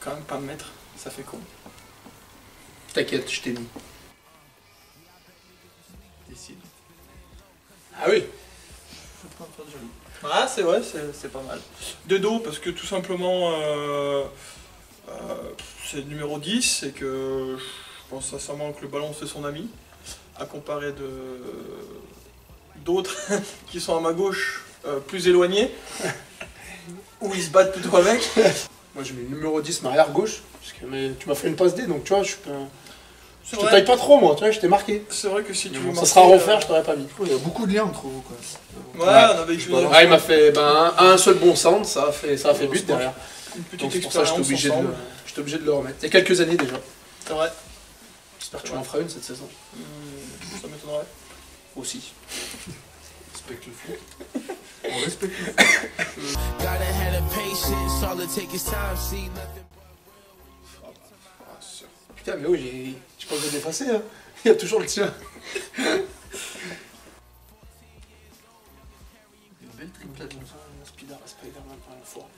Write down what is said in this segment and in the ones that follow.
quand même pas me mettre, ça fait con. T'inquiète, je t'ai mis. Décide. Ah oui. Ah, c'est vrai, c'est c'est pas mal. De dos, parce que tout simplement, euh, euh, c'est le numéro 10 et que je pense sincèrement que le ballon c'est son ami, à comparer de d'autres qui sont à ma gauche euh, plus éloignés, où ils se battent plutôt avec. Moi j'ai mis le numéro 10, ma arrière gauche. Parce que mais, tu m'as fait une passe D, donc tu vois, je, suis pas- je te taille pas trop moi, tu vois, je t'ai marqué. c'est vrai que si tu veux ça sera à refaire, euh, je t'aurais pas mis. Il y a beaucoup de liens entre vous, quoi. Ouais, on avait Voilà. Ouais, il m'a fait ben, un, seul bon sound, ça a fait, ça a fait but derrière. une petite Donc c'est pour ça que expérience j'étais obligé, de, ensemble. le- j'étais obligé de le remettre. Il y a quelques années déjà. C'est vrai. J'espère que tu m'en feras une cette saison. Hmm, Ça m'étonnerait. Aussi. respecte le foot. On respecte le foot. Gotta have the patience, all it take is time, see nothing. Putain, mais oui, j'ai, je pense que j'ai défacé. Hein. Il y a toujours le tien. Une belle triplette comme ça. Spider, Spider-Man, pas la fois.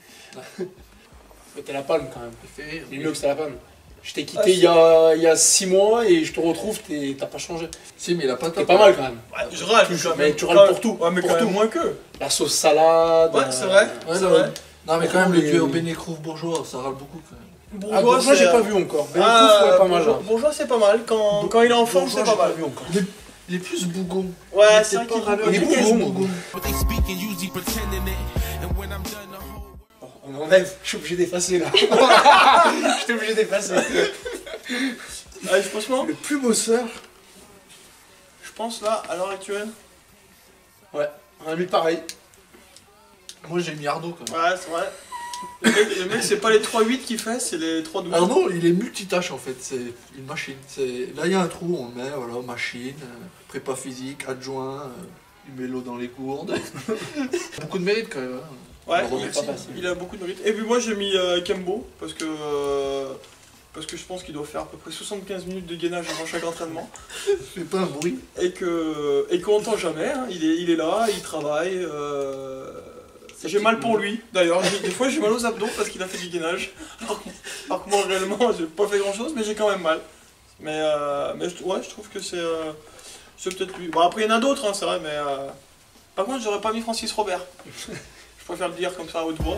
Mais t'es la palme quand même. Il fait mieux que c'est la palme. Je t'ai quitté Ah, il, y a, il y a 6 mois et je te retrouve, t'es- t'as pas changé. Si, mais il a pas T'es pas mal quand même. Ouais, je râle, quand mais même. tu râles pour tout, Ouais, mais pour quand même tout. moins que. La sauce salade. Ouais, c'est vrai. Ouais, c'est non, vrai. Non, mais quand même, le Les- duo Bénécrouf bourgeois, ça râle beaucoup quand même. Ah, bourgeois, j'ai c'est- pas vu encore. Ah, ouais, pas mal. bourgeois, là. bourgeois, c'est pas mal. Quand, quand il est en forme, c'est pas j'ai mal. vu encore. Il est plus bougon. Ouais, Il c'est vrai qu'il il est bougon. Oh, On enlève, je suis obligé d'effacer là. J'étais obligé d'effacer. Allez, franchement, Le plus beau sœur. je pense là, à l'heure actuelle. Ouais, on a mis pareil. Moi, j'ai mis Arnaud quand même. Ouais, c'est vrai. Le mec, le mec, c'est pas les 3-8 qu'il fait, c'est les 3-12. Arnaud, il est multitâche en fait, c'est une machine. C'est Là, il y a un trou, on le met, voilà, machine, euh, prépa physique, adjoint, euh, il met l'eau dans les gourdes. Beaucoup de mérite quand même. hein. Ouais, il, a beaucoup de mérite. Et puis moi, j'ai mis euh, Kembo, parce que. euh, parce que je pense qu'il doit faire à peu près 75 minutes de gainage avant chaque entraînement. Fais pas un bruit. Et que et qu'on n'entend jamais. hein. Il, est, il est là, il travaille. euh, J'ai mal pour lui, d'ailleurs. Des fois, j'ai mal aux abdos parce qu'il a fait du gainage. Alors que, alors que moi, réellement, j'ai pas fait grand chose, mais j'ai quand même mal. Mais, euh, mais ouais, je trouve que c'est euh, c'est peut-être lui. Bon, après, il y en a d'autres, hein, c'est vrai, mais. euh, Par contre, j'aurais pas mis Francis Robert. je préfère le dire comme ça à haute voix.